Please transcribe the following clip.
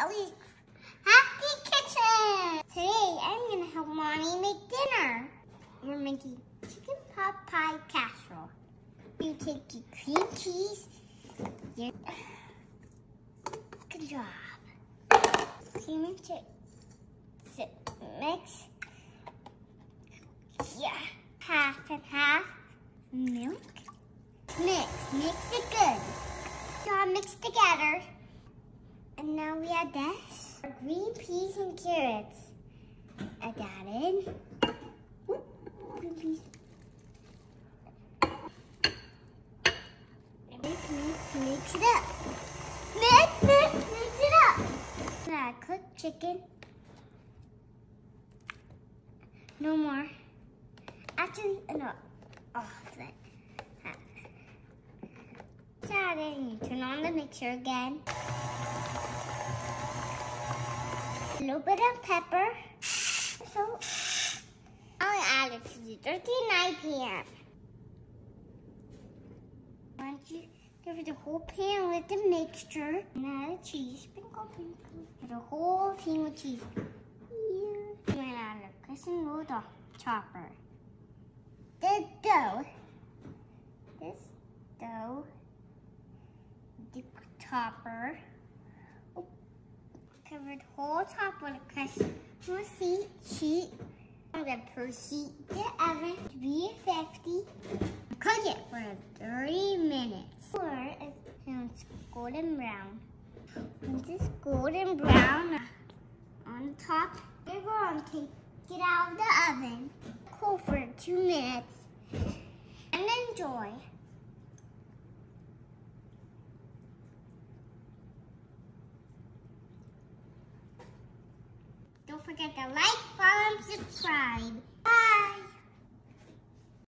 Ellie's Crafty Kitchen. Today I'm gonna help mommy make dinner. We're making chicken pot pie casserole. You take your cream cheese. Your... Good job. Cream and cheese. Mix. Yeah. Half and half. Milk. Mix. Mix it good. So all mix together. And now we add this. Green peas and carrots. That in. Green peas. Mix, mix, mix it up. Mix, mix, mix it up. Now cooked chicken. No more. Actually, uh, no. Oh, it. It you turn on the mixer again. A little bit of pepper. So, I'll add it to the 39 pan. Once you cover the whole pan with the mixture, and add the cheese. Sprinkle, sprinkle. The whole thing with cheese. Yeah. And add a crescent roll chopper. The dough. This dough. The topper. Covered whole top with a crescent seat sheet. I'm gonna proceed the oven to 350. Cook it for 30 minutes. Or it's golden brown. Once it's golden brown on the uh, top, we're going to take it out of the oven. Cool for two minutes and enjoy. Don't forget to like, follow, and subscribe.